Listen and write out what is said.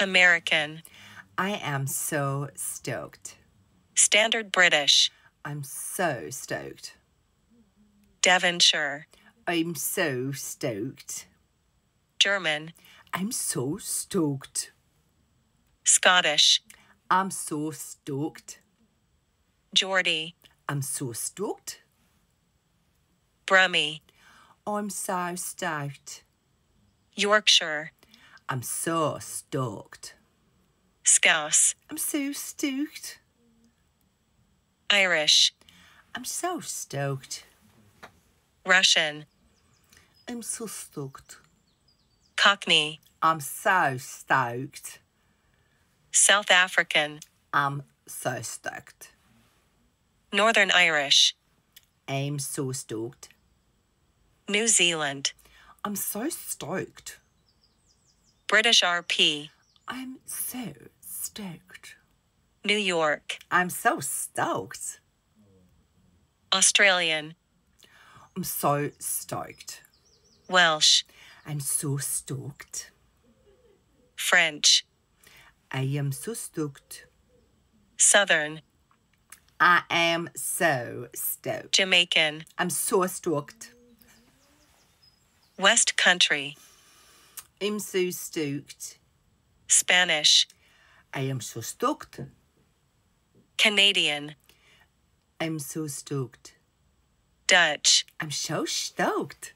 American, I am so stoked. Standard British, I'm so stoked. Devonshire, I'm so stoked. German, I'm so stoked. Scottish, I'm so stoked. Geordie, I'm so stoked. Brummie, I'm so stoked. Yorkshire, I'm so stoked. Scouse, I'm so stoked. Irish, I'm so stoked. Russian, I'm so stoked. Cockney, I'm so stoked. South African, I'm so stoked. Northern Irish, I'm so stoked. New Zealand, I'm so stoked. British RP, I'm so stoked. New York, I'm so stoked. Australian, I'm so stoked. Welsh, I'm so stoked. French, I am so stoked. Southern, I am so stoked. Jamaican, I'm so stoked. West Country, I'm so stoked. Spanish, I am so stoked. Canadian, I'm so stoked. Dutch, I'm so stoked.